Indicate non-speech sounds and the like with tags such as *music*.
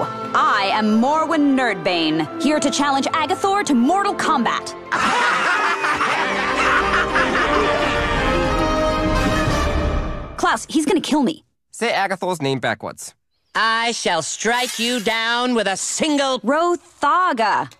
I am Morwen Nerdbane, here to challenge Agathor to mortal combat. *laughs* Klaus, he's gonna kill me. Say Agathor's name backwards. I shall strike you down with a single. Rothaga.